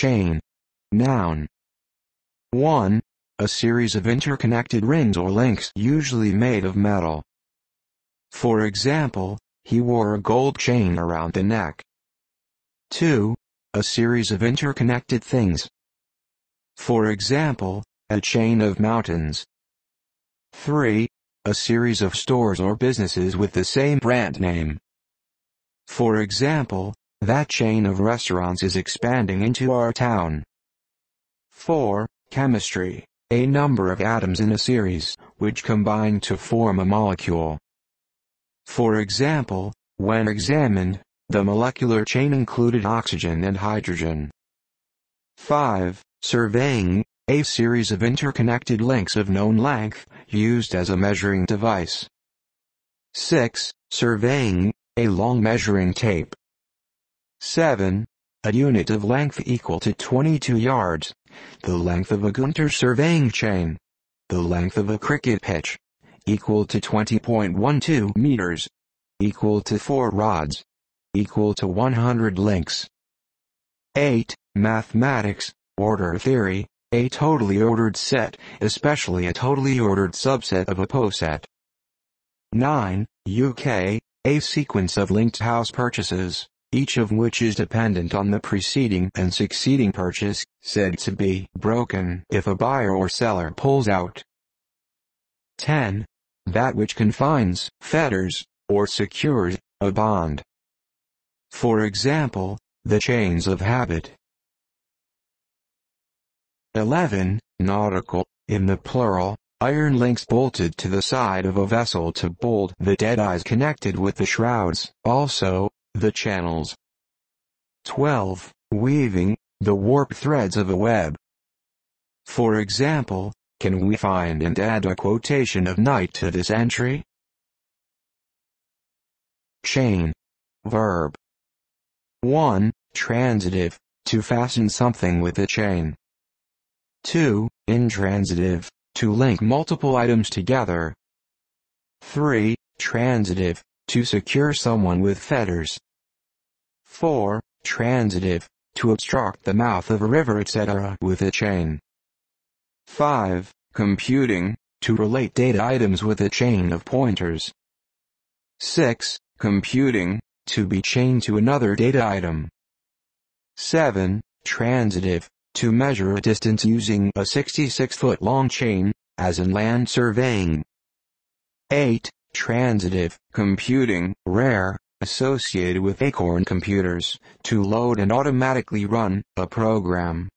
Chain. Noun. 1. A series of interconnected rings or links usually made of metal. For example, he wore a gold chain around the neck. 2. A series of interconnected things. For example, a chain of mountains. 3. A series of stores or businesses with the same brand name. For example, that chain of restaurants is expanding into our town. 4. Chemistry. A number of atoms in a series, which combine to form a molecule. For example, when examined, the molecular chain included oxygen and hydrogen. 5. Surveying, a series of interconnected links of known length, used as a measuring device. 6. Surveying, a long measuring tape. 7. A unit of length equal to 22 yards. The length of a Gunter surveying chain. The length of a cricket pitch. Equal to 20.12 meters. Equal to 4 rods. Equal to 100 links. 8. Mathematics, order theory, a totally ordered set, especially a totally ordered subset of a poset. 9. UK, a sequence of linked house purchases each of which is dependent on the preceding and succeeding purchase, said to be broken if a buyer or seller pulls out. 10. That which confines, fetters, or secures, a bond. For example, the chains of habit. 11. Nautical, in the plural, iron links bolted to the side of a vessel to bolt the dead eyes connected with the shrouds, also, the channels. 12. Weaving, the warp threads of a web. For example, can we find and add a quotation of Knight to this entry? Chain. Verb. 1. Transitive, to fasten something with a chain. 2. Intransitive, to link multiple items together. 3. Transitive, to secure someone with fetters. 4. Transitive, to obstruct the mouth of a river etc. with a chain. 5. Computing, to relate data items with a chain of pointers. 6. Computing, to be chained to another data item. 7. Transitive, to measure a distance using a 66-foot long chain, as in land surveying. 8. Transitive, computing, rare, associated with Acorn computers, to load and automatically run a program.